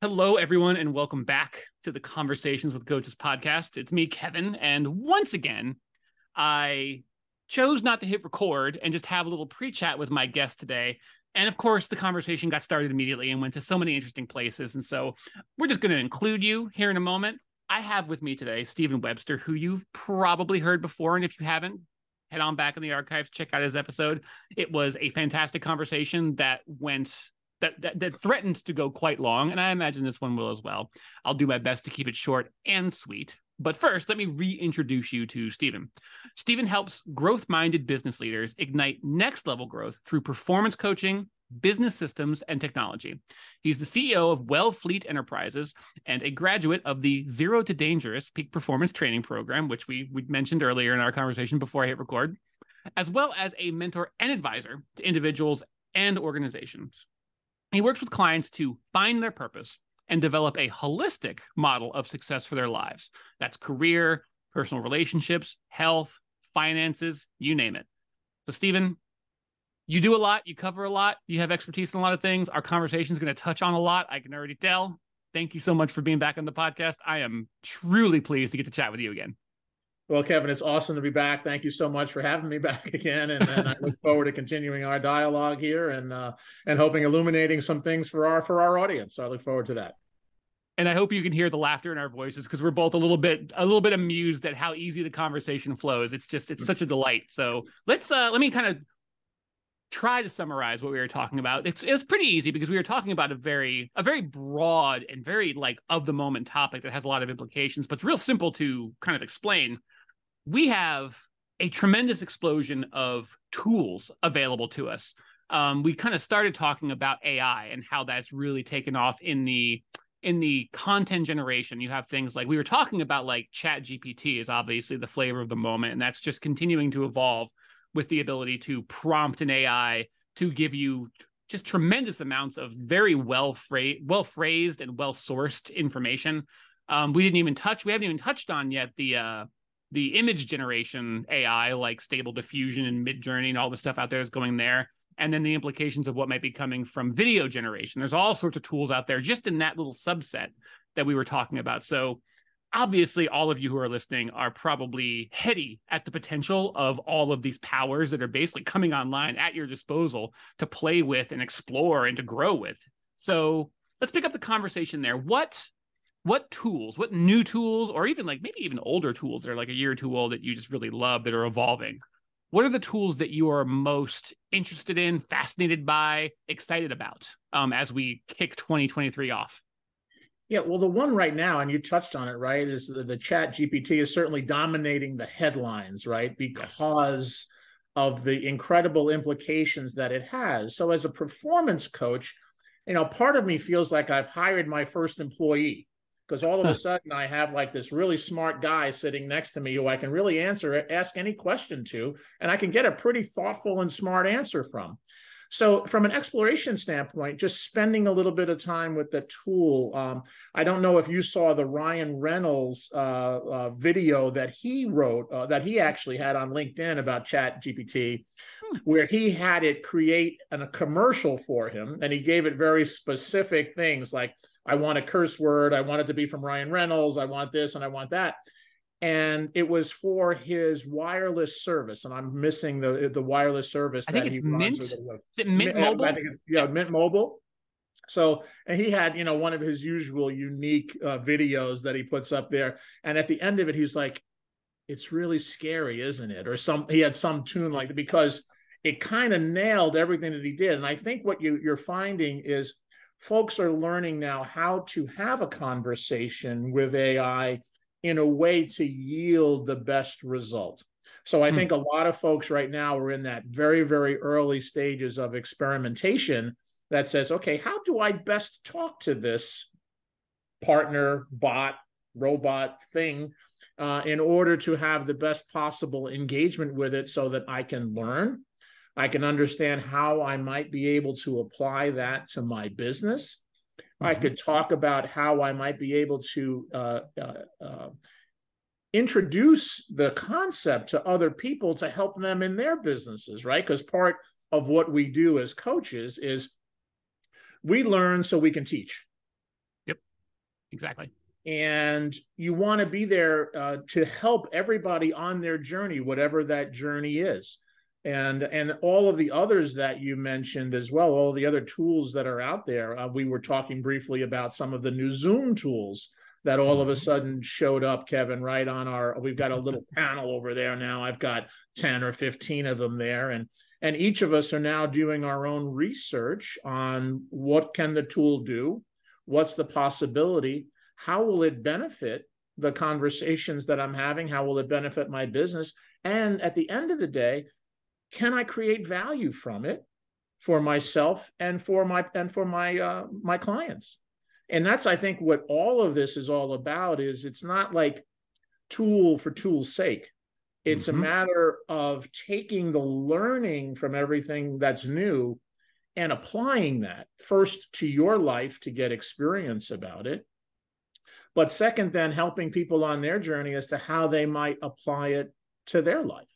Hello, everyone, and welcome back to the Conversations with Coaches podcast. It's me, Kevin, and once again, I chose not to hit record and just have a little pre chat with my guest today. And of course, the conversation got started immediately and went to so many interesting places. And so we're just going to include you here in a moment. I have with me today Stephen Webster, who you've probably heard before. And if you haven't, head on back in the archives, check out his episode. It was a fantastic conversation that went that, that that threatened to go quite long, and I imagine this one will as well. I'll do my best to keep it short and sweet. But first, let me reintroduce you to Stephen. Stephen helps growth minded business leaders ignite next level growth through performance coaching, business systems, and technology. He's the CEO of Wellfleet Enterprises and a graduate of the Zero to Dangerous Peak Performance Training Program, which we, we mentioned earlier in our conversation before I hit record, as well as a mentor and advisor to individuals and organizations. He works with clients to find their purpose and develop a holistic model of success for their lives. That's career, personal relationships, health, finances, you name it. So, Stephen, you do a lot, you cover a lot, you have expertise in a lot of things. Our conversation is going to touch on a lot. I can already tell. Thank you so much for being back on the podcast. I am truly pleased to get to chat with you again. Well, Kevin, it's awesome to be back. Thank you so much for having me back again, and, and I look forward to continuing our dialogue here and uh, and hoping illuminating some things for our for our audience. So I look forward to that. And I hope you can hear the laughter in our voices because we're both a little bit a little bit amused at how easy the conversation flows. It's just it's such a delight. So let's uh let me kind of try to summarize what we were talking about. It's it's pretty easy because we were talking about a very a very broad and very like of the moment topic that has a lot of implications, but it's real simple to kind of explain we have a tremendous explosion of tools available to us. Um, we kind of started talking about AI and how that's really taken off in the in the content generation. You have things like we were talking about, like Chat GPT is obviously the flavor of the moment, and that's just continuing to evolve with the ability to prompt an AI to give you just tremendous amounts of very well phrased, well phrased, and well sourced information. Um, we didn't even touch. We haven't even touched on yet the uh, the image generation AI, like Stable Diffusion and Midjourney and all the stuff out there is going there. And then the implications of what might be coming from video generation. There's all sorts of tools out there just in that little subset that we were talking about. So obviously all of you who are listening are probably heady at the potential of all of these powers that are basically coming online at your disposal to play with and explore and to grow with. So let's pick up the conversation there. What what tools, what new tools, or even like maybe even older tools that are like a year or two old that you just really love that are evolving? What are the tools that you are most interested in, fascinated by, excited about um, as we kick 2023 off? Yeah, well, the one right now, and you touched on it, right, is the, the Chat GPT is certainly dominating the headlines, right, because yes. of the incredible implications that it has. So, as a performance coach, you know, part of me feels like I've hired my first employee because all of a sudden I have like this really smart guy sitting next to me who I can really answer ask any question to, and I can get a pretty thoughtful and smart answer from. So, from an exploration standpoint, just spending a little bit of time with the tool. Um, I don't know if you saw the Ryan Reynolds uh, uh, video that he wrote, uh, that he actually had on LinkedIn about Chat GPT, hmm. where he had it create an, a commercial for him, and he gave it very specific things like I want a curse word. I want it to be from Ryan Reynolds. I want this and I want that. And it was for his wireless service, and I'm missing the the wireless service. I think it's Mint. Is it Mint Mobile? I think it's yeah, Mint Mobile. So, and he had, you know, one of his usual unique uh, videos that he puts up there. And at the end of it, he's like, it's really scary, isn't it? Or some, he had some tune like that because it kind of nailed everything that he did. And I think what you, you're finding is folks are learning now how to have a conversation with AI in a way to yield the best result. So I mm. think a lot of folks right now are in that very, very early stages of experimentation that says, okay, how do I best talk to this partner, bot, robot thing uh, in order to have the best possible engagement with it so that I can learn, I can understand how I might be able to apply that to my business. Mm-hmm. I could talk about how I might be able to uh, uh, uh, introduce the concept to other people to help them in their businesses, right? Because part of what we do as coaches is we learn so we can teach. Yep. Exactly. And you want to be there uh, to help everybody on their journey, whatever that journey is. And and all of the others that you mentioned as well, all the other tools that are out there. Uh, we were talking briefly about some of the new Zoom tools that all of a mm-hmm. sudden showed up, Kevin, right on our we've got a little panel over there now. I've got 10 or 15 of them there. And and each of us are now doing our own research on what can the tool do? What's the possibility? How will it benefit the conversations that I'm having? How will it benefit my business? And at the end of the day, can I create value from it for myself and for my and for my uh, my clients? and that's i think what all of this is all about is it's not like tool for tool's sake it's mm-hmm. a matter of taking the learning from everything that's new and applying that first to your life to get experience about it but second then helping people on their journey as to how they might apply it to their life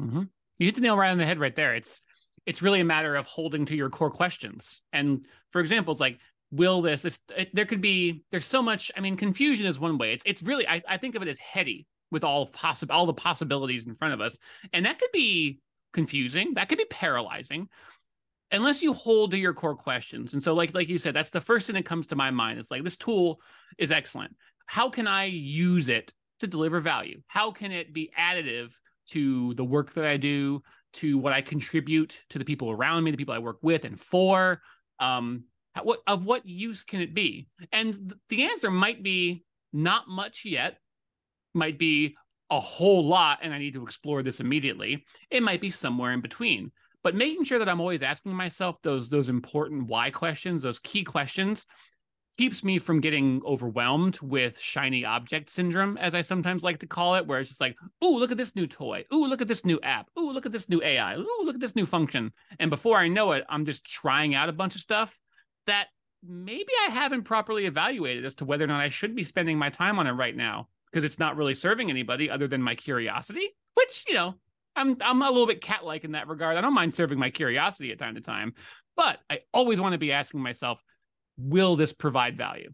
mm-hmm. You hit the nail right on the head right there. It's it's really a matter of holding to your core questions. And for example it's like will this, it, there could be there's so much i mean confusion is one way. It's it's really i, I think of it as heady with all possible all the possibilities in front of us. And that could be confusing. That could be paralyzing. Unless you hold to your core questions. And so like like you said that's the first thing that comes to my mind. It's like this tool is excellent. How can i use it to deliver value? How can it be additive to the work that i do to what i contribute to the people around me the people i work with and for um what of what use can it be? And the answer might be not much yet. Might be a whole lot, and I need to explore this immediately. It might be somewhere in between. But making sure that I'm always asking myself those those important why questions, those key questions, keeps me from getting overwhelmed with shiny object syndrome, as I sometimes like to call it, where it's just like, oh, look at this new toy. Oh, look at this new app. Oh, look at this new AI. Oh, look at this new function. And before I know it, I'm just trying out a bunch of stuff that maybe I haven't properly evaluated as to whether or not I should be spending my time on it right now because it's not really serving anybody other than my curiosity, which, you know, I'm I'm a little bit cat-like in that regard. I don't mind serving my curiosity at time to time, but I always want to be asking myself, will this provide value?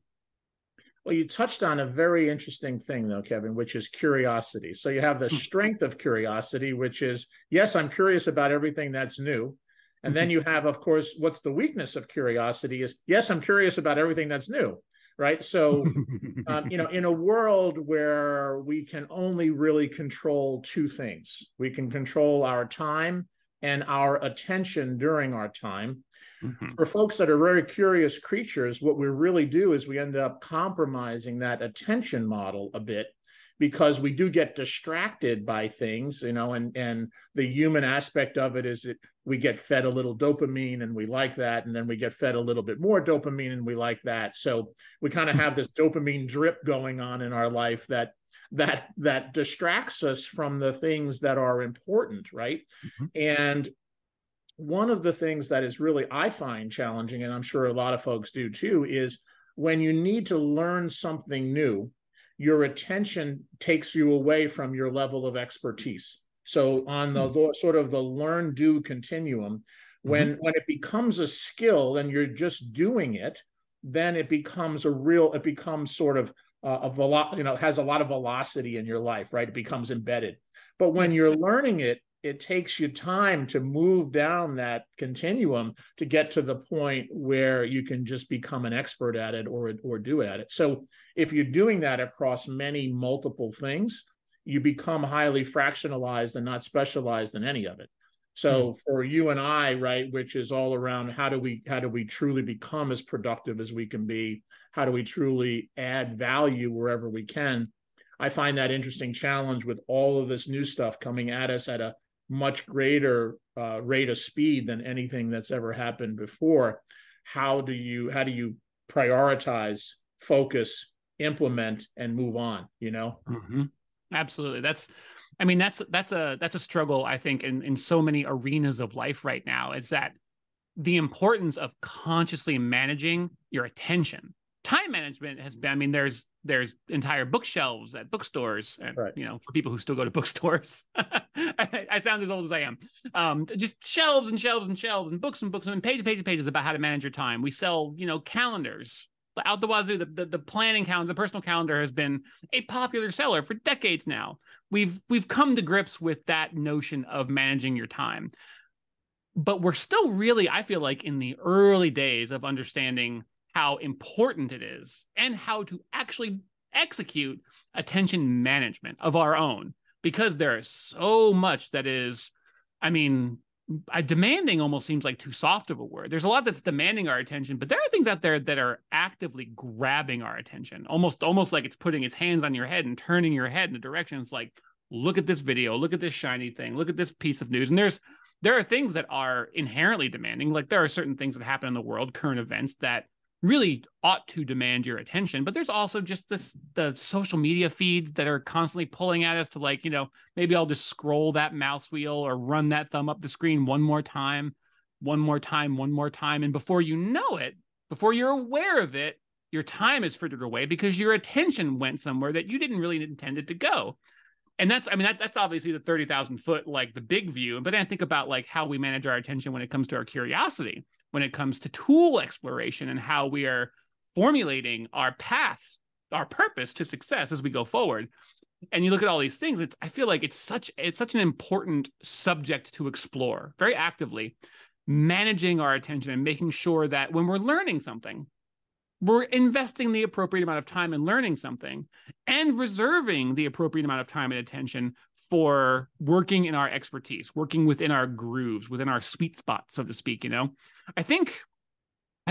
Well, you touched on a very interesting thing, though, Kevin, which is curiosity. So you have the hmm. strength of curiosity, which is yes, I'm curious about everything that's new. And then mm-hmm. you have, of course, what's the weakness of curiosity is yes, I'm curious about everything that's new, right? So, um, you know, in a world where we can only really control two things, we can control our time and our attention during our time. Mm-hmm. For folks that are very curious creatures, what we really do is we end up compromising that attention model a bit because we do get distracted by things you know and and the human aspect of it is that we get fed a little dopamine and we like that and then we get fed a little bit more dopamine and we like that so we kind of have this dopamine drip going on in our life that that that distracts us from the things that are important right mm-hmm. and one of the things that is really i find challenging and i'm sure a lot of folks do too is when you need to learn something new your attention takes you away from your level of expertise. So on the mm-hmm. sort of the learn do continuum, when mm-hmm. when it becomes a skill and you're just doing it, then it becomes a real. It becomes sort of uh, a velo- you know has a lot of velocity in your life, right? It becomes embedded. But when you're learning it, it takes you time to move down that continuum to get to the point where you can just become an expert at it or or do it at it. So if you're doing that across many multiple things, you become highly fractionalized and not specialized in any of it. So mm. for you and I, right, which is all around how do we how do we truly become as productive as we can be? How do we truly add value wherever we can? I find that interesting challenge with all of this new stuff coming at us at a much greater uh, rate of speed than anything that's ever happened before. How do you how do you prioritize, focus, implement, and move on? You know, mm-hmm. absolutely. That's I mean that's that's a that's a struggle I think in in so many arenas of life right now. Is that the importance of consciously managing your attention time management has been i mean there's there's entire bookshelves at bookstores and right. you know for people who still go to bookstores I, I, sound as old as i am um, just shelves and shelves and shelves and books and books and pages and pages and pages about how to manage your time we sell you know calendars out the wazoo. The, the, the planning calendar, the personal calendar has been a popular seller for decades now. We've we've come to grips with that notion of managing your time. But we're still really, I feel like, in the early days of understanding how important it is and how to actually execute attention management of our own because there is so much that is i mean demanding almost seems like too soft of a word. There's a lot that's demanding our attention but there are things out there that are actively grabbing our attention almost almost like it's putting its hands on your head and turning your head in a direction. It's like look at this video look at this shiny thing look at this piece of news. And there's there are things that are inherently demanding. Like there are certain things that happen in the world current events that really ought to demand your attention but there's also just this the social media feeds that are constantly pulling at us to like you know maybe i'll just scroll that mouse wheel or run that thumb up the screen one more time one more time one more time. And before you know it before you're aware of it your time is frittered away because your attention went somewhere that you didn't really intend it to go. And that's i mean that, that's obviously the 30000 foot like the big view but then i think about like how we manage our attention when it comes to our curiosity when it comes to tool exploration and how we are formulating our paths, our purpose to success as we go forward. And you look at all these things, it's I feel like it's such it's such an important subject to explore very actively, managing our attention and making sure that when we're learning something, we're investing the appropriate amount of time in learning something and reserving the appropriate amount of time and attention for working in our expertise, working within our grooves, within our sweet spot, so to speak. You know, I think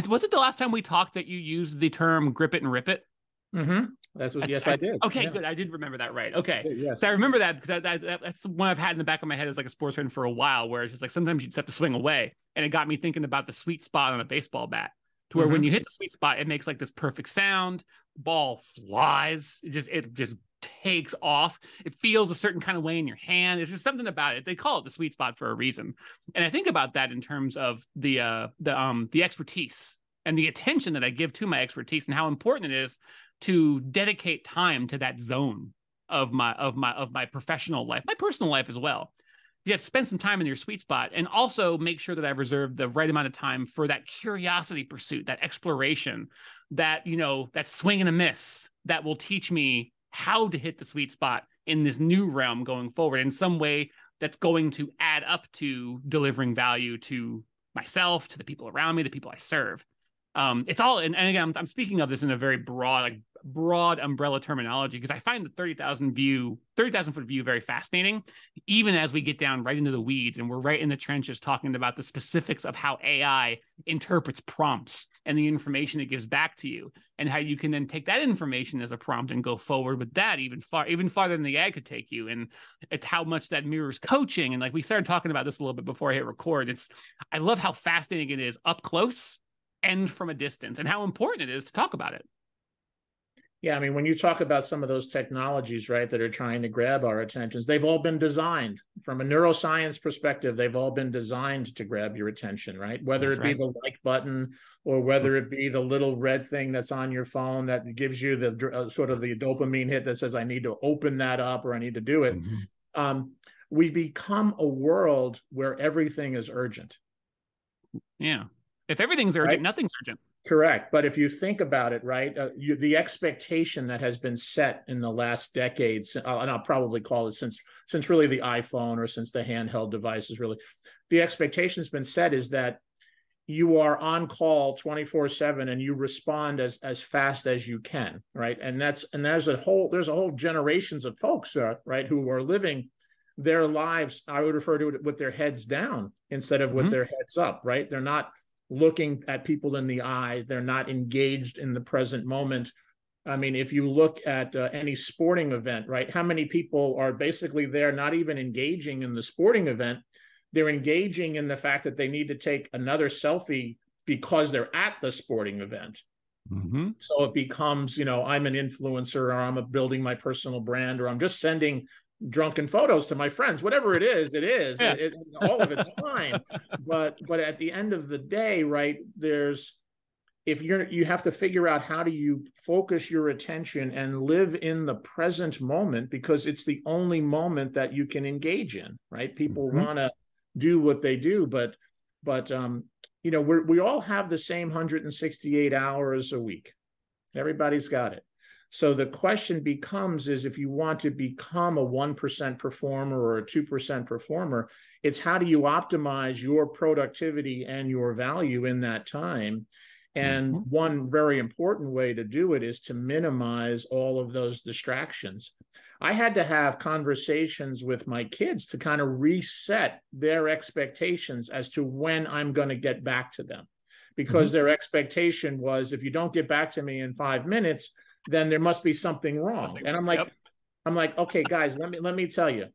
was it the last time we talked that you used the term "grip it and rip it"? Mm-hmm. That's what. yes, I, I did. Okay, yeah. good. I did remember that right. Okay, yes. So I remember that because that, that, that's the one I've had in the back of my head as like a sports fan for a while, where it's just like sometimes you just have to swing away, and it got me thinking about the sweet spot on a baseball bat to where mm-hmm. when you hit the sweet spot, it makes like this perfect sound. Ball flies. It just it just takes off. It feels a certain kind of way in your hand. It's just something about it. They call it the sweet spot for a reason. And I think about that in terms of the uh the um the expertise and the attention that I give to my expertise and how important it is to dedicate time to that zone of my of my of my professional life, my personal life as well you have to spend some time in your sweet spot and also make sure that I've reserved the right amount of time for that curiosity pursuit, that exploration, that, you know, that swing and a miss that will teach me how to hit the sweet spot in this new realm going forward in some way that's going to add up to delivering value to myself, to the people around me, the people I serve. Um, it's all, and, and again, I'm, I'm speaking of this in a very broad, like broad umbrella terminology because I find the 30,000 view, 30,000 foot view very fascinating, even as we get down right into the weeds and we're right in the trenches talking about the specifics of how AI interprets prompts and the information it gives back to you and how you can then take that information as a prompt and go forward with that even far, even farther than the AI could take you. And it's how much that mirrors coaching. And like we started talking about this a little bit before I hit record. It's, I love how fascinating it is up close and from a distance and how important it is to talk about it. Yeah, I mean, when you talk about some of those technologies, right, that are trying to grab our attentions, they've all been designed from a neuroscience perspective. They've all been designed to grab your attention, right? Whether that's it be right. the like button or whether it be the little red thing that's on your phone that gives you the uh, sort of the dopamine hit that says, I need to open that up or I need to do it. Mm-hmm. Um, we become a world where everything is urgent. Yeah. If everything's urgent, right? nothing's urgent. Correct. But if you think about it, right, uh, you, the expectation that has been set in the last decades, uh, and I'll probably call it since since really the iPhone or since the handheld devices, really, the expectation has been set is that you are on call 24 7 and you respond as as fast as you can right and that's and there's a whole there's a whole generations of folks uh, right who are living their lives i would refer to it with their heads down instead of with mm-hmm. their heads up right they're not looking at people in the eye. They're not engaged in the present moment. I mean, if you look at uh, any sporting event, right, how many people are basically there not even engaging in the sporting event? They're engaging in the fact that they need to take another selfie because they're at the sporting event. Mm-hmm. So it becomes, you know, I'm an influencer or I'm building my personal brand or I'm just sending drunken photos to my friends whatever it is it is yeah. it, it, all of it's fine but but at the end of the day right there's if you're you have to figure out how do you focus your attention and live in the present moment because it's the only moment that you can engage in right people mm-hmm. want to do what they do but but um you know we we all have the same 168 hours a week Everybody's got it. So the question becomes is if you want to become a 1% performer or a 2% performer, it's how do you optimize your productivity and your value in that time? And mm-hmm. one very important way to do it is to minimize all of those distractions. I had to have conversations with my kids to kind of reset their expectations as to when I'm going to get back to them. Because mm-hmm. their expectation was if you don't get back to me in five minutes, then there must be something wrong. Something, and I'm like, yep. I'm like, okay, guys, let me let me tell you.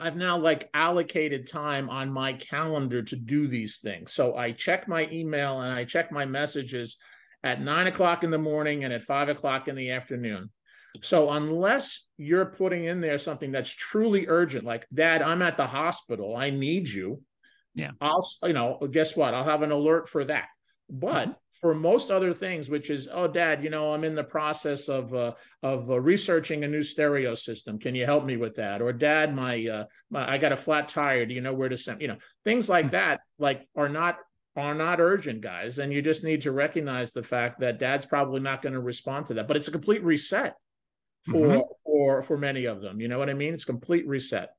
I've now like allocated time on my calendar to do these things. So I check my email and I check my messages at nine o'clock in the morning and at five o'clock in the afternoon. So unless you're putting in there something that's truly urgent, like Dad, I'm at the hospital, I need you. Yeah. I'll, you know, guess what? I'll have an alert for that. But mm-hmm for most other things, which is, oh, Dad, you know, I'm in the process of uh, of uh, researching a new stereo system. Can you help me with that? Or, Dad, my, uh, my I got a flat tire. Do you know where to send? You know, things like hmm. that, like are not are not urgent, guys, and you just need to recognize the fact that Dad's probably not going to respond to that. But it's a complete reset for mm-hmm. for for many of them. You know what I mean? It's complete reset.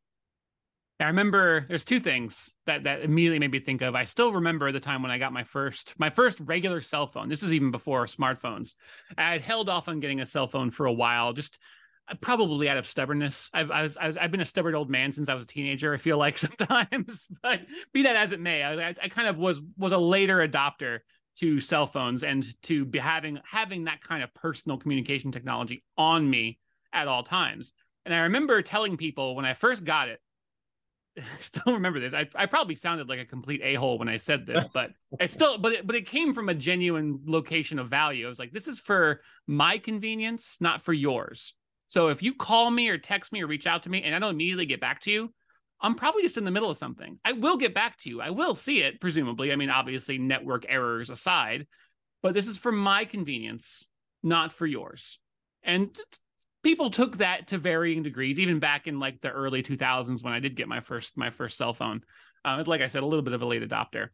I remember there's two things that that immediately made me think of. I still remember the time when I got my first my first regular cell phone. This is even before smartphones. I had held off on getting a cell phone for a while, just uh, probably out of stubbornness. I've I was, I was I've been a stubborn old man since I was a teenager. I feel like sometimes, but be that as it may, I, I kind of was was a later adopter to cell phones and to be having having that kind of personal communication technology on me at all times. And I remember telling people when I first got it I still remember this. I, I probably sounded like a complete a hole when I said this, but it's still, but it, but it came from a genuine location of value. I was like, this is for my convenience, not for yours. So if you call me or text me or reach out to me and I don't immediately get back to you, I'm probably just in the middle of something. I will get back to you. I will see it, presumably. I mean, obviously, network errors aside, but this is for my convenience, not for yours. And people took that to varying degrees even back in like the early 2000s when i did get my first my first cell phone. Uh, like i said a little bit of a late adopter.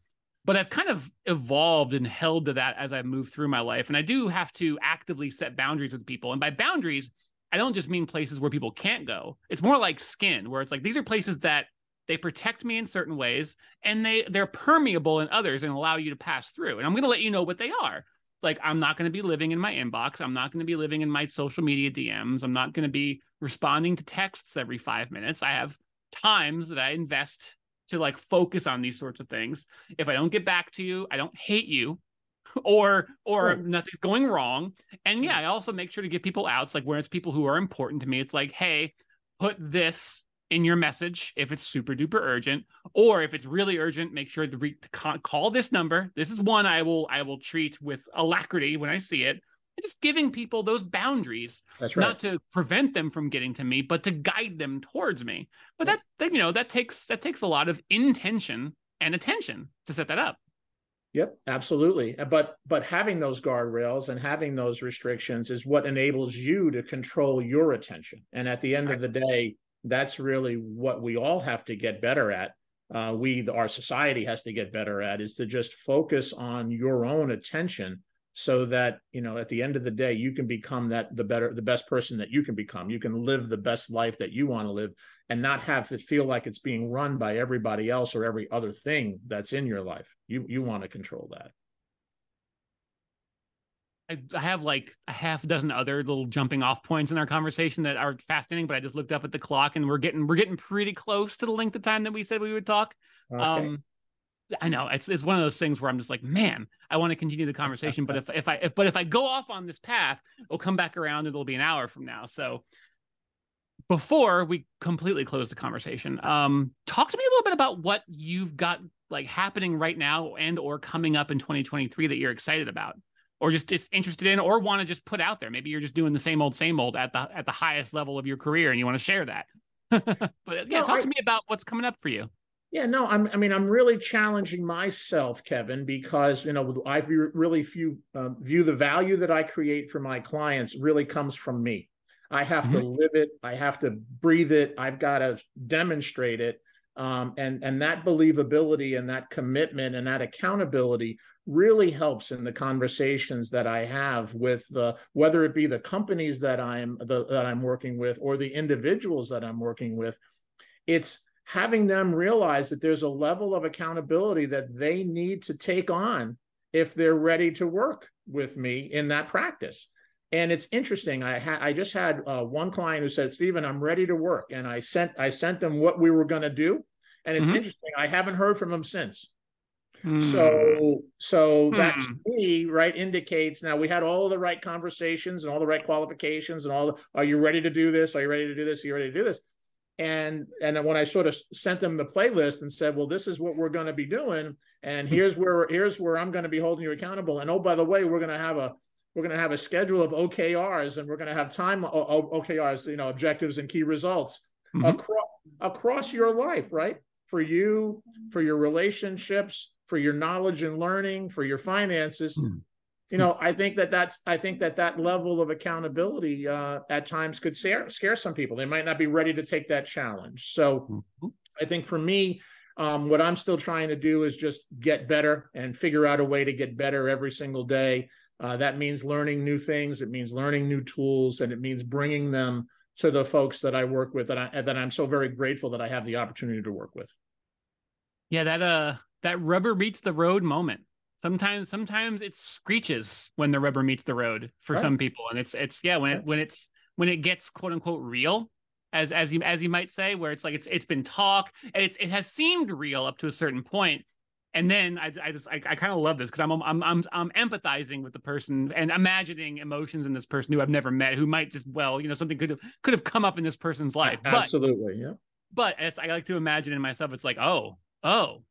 But i've kind of evolved and held to that as i move through my life. And i do have to actively set boundaries with people. And by boundaries i don't just mean places where people can't go. It's more like skin where it's like these are places that they protect me in certain ways and they they're permeable in others and allow you to pass through. And i'm going to let you know what they are like I'm not going to be living in my inbox. I'm not going to be living in my social media DMs. I'm not going to be responding to texts every 5 minutes. I have times that I invest to like focus on these sorts of things. If I don't get back to you, I don't hate you or or nothing's going wrong. And yeah, I also make sure to get people outs like where it's people who are important to me. It's like, "Hey, put this in your message if it's super duper urgent or if it's really urgent make sure to, re- to call this number. This is one i will i will treat with alacrity when i see it. And just giving people those boundaries that's right. not to prevent them from getting to me but to guide them towards me. But that, that you know that takes that takes a lot of intention and attention to set that up. Yep, absolutely. Uh, but but having those guardrails and having those restrictions is what enables you to control your attention. And at the end of the day, that's really what we all have to get better at. Uh, we, our society, has to get better at is to just focus on your own attention, so that you know at the end of the day you can become that the better, the best person that you can become. You can live the best life that you want to live, and not have it feel like it's being run by everybody else or every other thing that's in your life. You you want to control that. I, have like a half dozen other little jumping off points in our conversation that are fascinating, but I just looked up at the clock and we're getting we're getting pretty close to the length of time that we said we would talk. Okay. Um, I know it's it's one of those things where I'm just like, man, I want to continue the conversation, but if if I if, but if I go off on this path, it'll come back around. And it'll be an hour from now. So before we completely close the conversation, um, talk to me a little bit about what you've got like happening right now and or coming up in 2023 that you're excited about or just, just interested in or want to just put out there. Maybe you're just doing the same old same old at the at the highest level of your career and you want to share that. But yeah no, talk I, to me about what's coming up for you. Yeah no I'm, i mean i'm really challenging myself kevin because you know i really view uh, view the value that i create for my clients really comes from me. I have mm-hmm. to live it i have to breathe it i've got to demonstrate it Um, and and that believability and that commitment and that accountability really helps in the conversations that I have with the whether it be the companies that I'm the, that I'm working with or the individuals that I'm working with. It's having them realize that there's a level of accountability that they need to take on if they're ready to work with me in that practice. And it's interesting. I had I just had uh, one client who said, "Stephen, I'm ready to work," and I sent I sent them what we were going to do, and it's mm-hmm. interesting. I haven't heard from them since. Mm. So so mm. that to me right indicates now we had all the right conversations and all the right qualifications and all. The, are you ready to do this? Are you ready to do this? Are you ready to do this? and and then when I sort of sent them the playlist and said, well, this is what we're going to be doing, and hmm. here's where here's where I'm going to be holding you accountable, and oh by the way, we're going to have a we're going to have a schedule of OKRs, and we're going to have time OKRs, you know, objectives and key results mm-hmm. across across your life, right? For you, for your relationships, for your knowledge and learning, for your finances. Mm you know i think that that's i think that that level of accountability uh, at times could scare scare some people they might not be ready to take that challenge so mm-hmm. i think for me um, what i'm still trying to do is just get better and figure out a way to get better every single day uh, that means learning new things. It means learning new tools and it means bringing them to the folks that i work with that i that i'm so very grateful that i have the opportunity to work with. Yeah that uh that rubber meets the road moment. Sometimes sometimes it screeches when the rubber meets the road for right. some people and it's it's yeah when it when it's when it gets quote unquote real as as you as you might say where it's like it's it's been talk and it's it has seemed real up to a certain point and then I, I just I, I kind of love this because I'm, I'm I'm I'm empathizing with the person and imagining emotions in this person who I've never met who might just well you know something could have could have come up in this person's life absolutely yeah but it's I like to imagine in myself it's like oh oh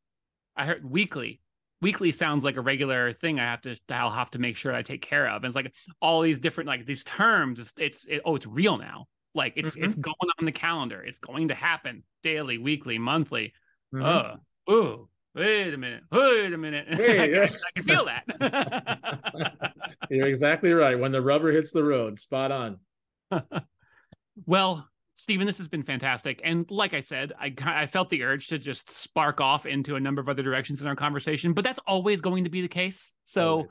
I heard weekly weekly sounds like a regular thing I have to I'll have to make sure I take care of. And it's like all these different like these terms. It's, it's it, oh, it's real now. Like it's mm-hmm. it's going on the calendar. It's going to happen daily, weekly, monthly. Mm-hmm. Oh, oh, wait a minute, wait a minute. Hey, I, can, yeah. I, can, feel that. You're exactly right. When the rubber hits the road, spot on. well, Stephen, this has been fantastic. And like I said, I, I felt the urge to just spark off into a number of other directions in our conversation, but that's always going to be the case. So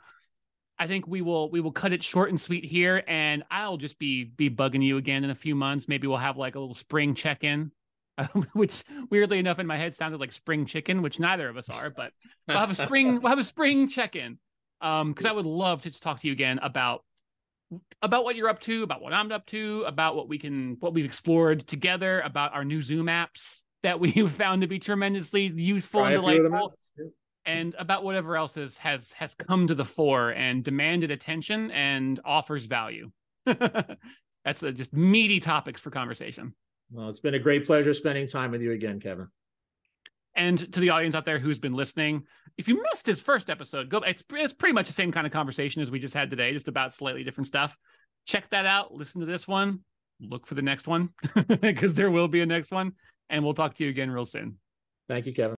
I think we will we will cut it short and sweet here, and I'll just be be bugging you again in a few months. Maybe we'll have like a little spring check in, which weirdly enough in my head sounded like spring chicken, which neither of us are. But we'll have a spring we'll have a spring check in, um, because I would love to just talk to you again about about what you're up to, about what I'm up to, about what we can what we've explored together, about our new Zoom apps that we've found to be tremendously useful Try and delightful. And about whatever else has has has come to the fore and demanded attention and offers value. That's a, just meaty topics for conversation. Well, it's been a great pleasure spending time with you again, Kevin. And to the audience out there who's been listening, if you missed his first episode, go. It's it's pretty much the same kind of conversation as we just had today, just about slightly different stuff. Check that out. Listen to this one. Look for the next one because there will be a next one, and we'll talk to you again real soon. Thank you, Kevin.